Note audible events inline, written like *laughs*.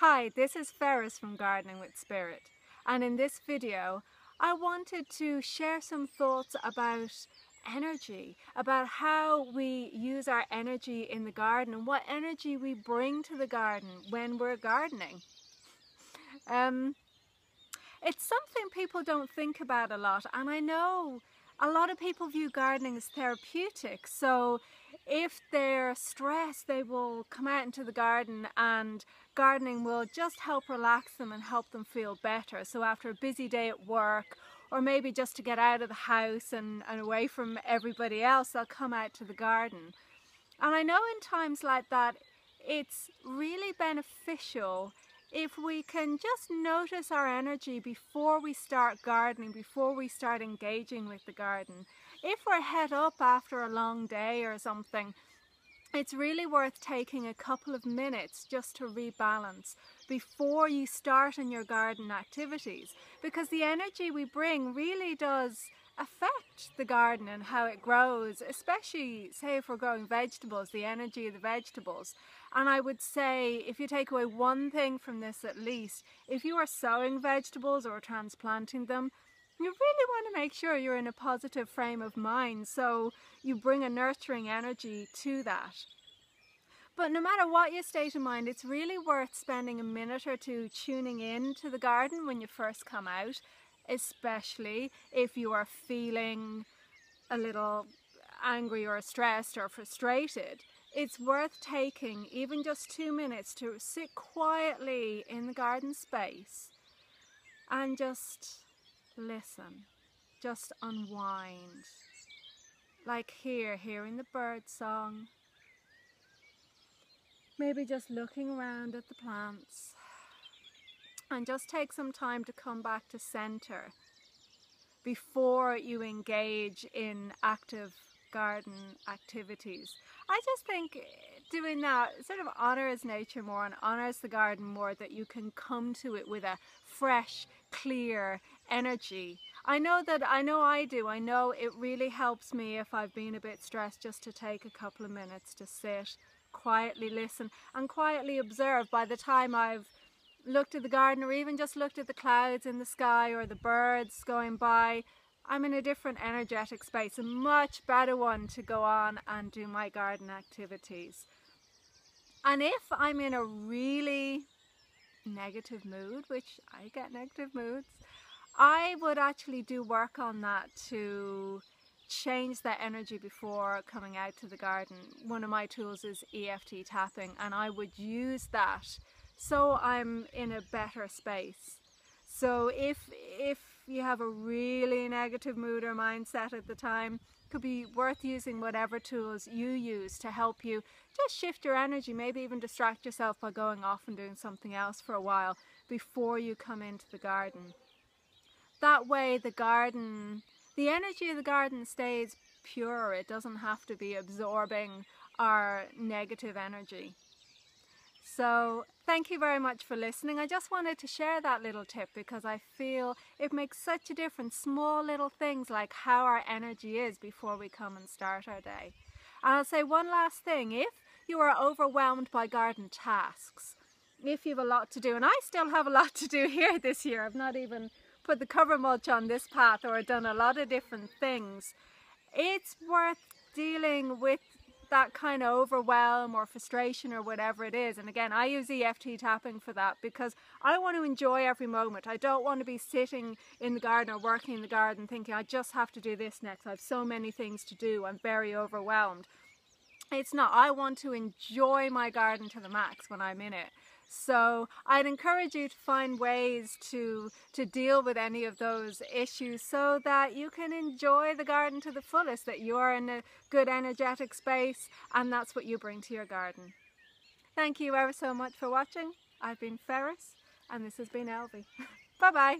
Hi, this is Ferris from Gardening with Spirit and in this video I wanted to share some thoughts about energy, about how we use our energy in the garden and what energy we bring to the garden when we're gardening. Um, it's something people don't think about a lot and I know a lot of people view gardening as therapeutic so if they're stressed they will come out into the garden and gardening will just help relax them and help them feel better. So after a busy day at work or maybe just to get out of the house and, and away from everybody else they'll come out to the garden. And I know in times like that it's really beneficial if we can just notice our energy before we start gardening, before we start engaging with the garden. If we're head up after a long day or something, it's really worth taking a couple of minutes just to rebalance before you start in your garden activities because the energy we bring really does affect the garden and how it grows, especially say if we're growing vegetables, the energy of the vegetables. And I would say if you take away one thing from this at least, if you are sowing vegetables or transplanting them, you really want to make sure you're in a positive frame of mind so you bring a nurturing energy to that. But no matter what your state of mind, it's really worth spending a minute or two tuning in to the garden when you first come out especially if you are feeling a little angry or stressed or frustrated. It's worth taking even just two minutes to sit quietly in the garden space and just listen, just unwind. Like here, hearing the bird song, maybe just looking around at the plants and just take some time to come back to center before you engage in active garden activities. I just think doing that sort of honors nature more and honors the garden more that you can come to it with a fresh, clear energy. I know that, I know I do, I know it really helps me if I've been a bit stressed just to take a couple of minutes to sit, quietly listen and quietly observe by the time I've looked at the garden or even just looked at the clouds in the sky or the birds going by, I'm in a different energetic space, a much better one to go on and do my garden activities. And if I'm in a really negative mood, which I get negative moods, I would actually do work on that to change that energy before coming out to the garden. One of my tools is EFT tapping and I would use that so I'm in a better space. So if if you have a really negative mood or mindset at the time, it could be worth using whatever tools you use to help you just shift your energy, maybe even distract yourself by going off and doing something else for a while before you come into the garden. That way the garden, the energy of the garden stays pure. It doesn't have to be absorbing our negative energy. So thank you very much for listening. I just wanted to share that little tip because I feel it makes such a difference. Small little things like how our energy is before we come and start our day. And I'll say one last thing. If you are overwhelmed by garden tasks, if you have a lot to do, and I still have a lot to do *laughs* here this year, I've not even put the cover mulch on this path or done a lot of different things, it's worth dealing with that kind of overwhelm or frustration or whatever it is. And again, I use EFT tapping for that because I want to enjoy every moment. I don't want to be sitting in the garden or working in the garden thinking I just have to do this next. I have so many things to do. I'm very overwhelmed. It's not. I want to enjoy my garden to the max when I'm in it. So I'd encourage you to find ways to, to deal with any of those issues so that you can enjoy the garden to the fullest, that you're in a good energetic space and that's what you bring to your garden. Thank you ever so much for watching. I've been Ferris and this has been Elvie. *laughs* Bye bye.